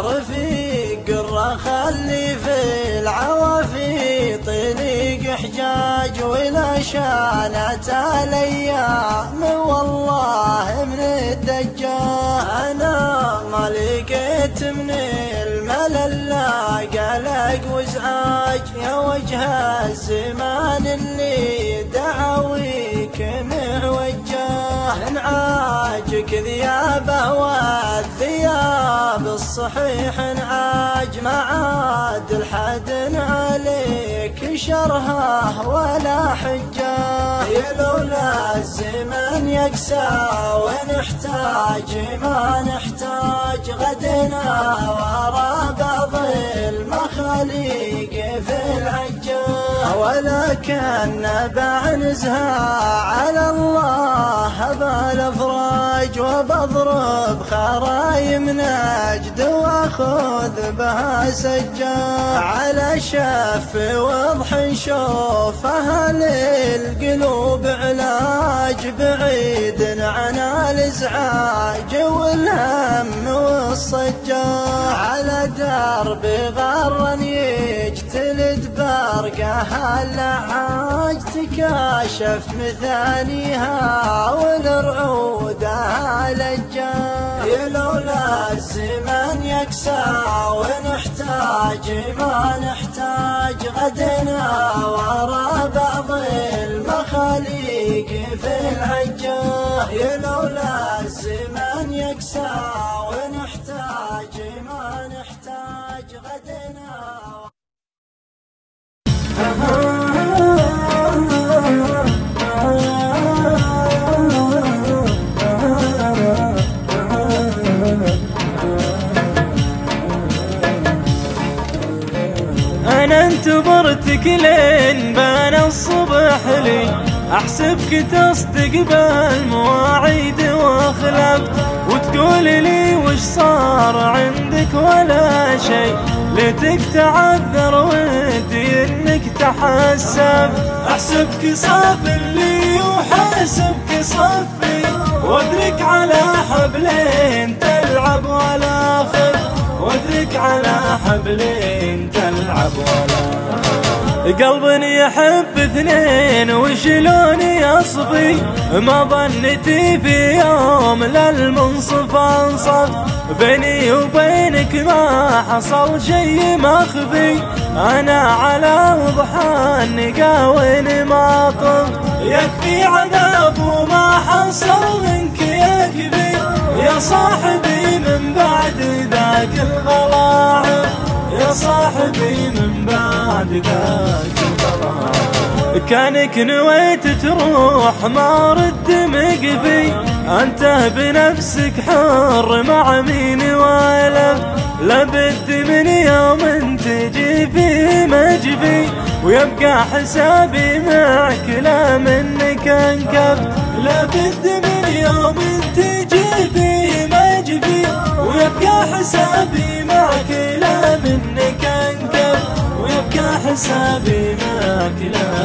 رفيق قرة خلي في العوافي طريق حجاج ولا شانت الأيام والله من الدجال. أنا ما لقيت من الملل لا قلق وازعاج يا وجه الزمان اللي دعويك معوجه انعاجك ذيابة انعاج ما عاد الحد عليك شرها ولا يا لولا الزمن يقسى ونحتاج ما نحتاج غدنا ورا بعض المخاليق في العجة. ولكن بعنزها على الله بالافراج وبضرب خرايم نجد وأخذ بها سجا على شف وضح نشوف أهل القلوب علاج بعيد عن الإزعاج والهم والصجاع على درب يجتلد برقها اللعاج تكاشف مثانيها والرعودها لجا لولا الزمن يكسى ونحتاج ما نحتاج غدنا ورا بعض المخاليق في العجة يا لولا الزمن يكسى ونحتاج ما نحتاج غدنا أنا انتظرتك لين بان الصبح لي. أحسبك تصدق بالمواعيد واخلفت وتقول لي وش صار عندك ولا شيء. ليتك تعذر ودي انك تحسب احسبك صاف لي وحاسبك صفي وادرك على حبلين تلعب ولا خف. وادرك على حبلين تلعب ولا قلب يحب اثنين وشلون يصفي ما ظنتي في يوم للمنصف أنصف. بيني وبينك ما حصل شي مخفي. أنا على وضح النقاوين ما طفت. يكفي عذاب وما حصل منك يكفي يا صاحبي من بعد ذاك الغلاعب يا صاحبي من بعد ذاك الغلاعب كانك نويت تروح ما رد مقفي. أنت بنفسك حر مع مين والف لابد من يوم ويبقى حسابي معك لا منك انكفت لابد من يوم تجي فيه مجفي ويبقى حسابي معك لا منك انكفت ويبقى حسابي معك لا